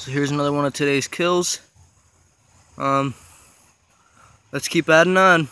So here's another one of today's kills. Um, let's keep adding on.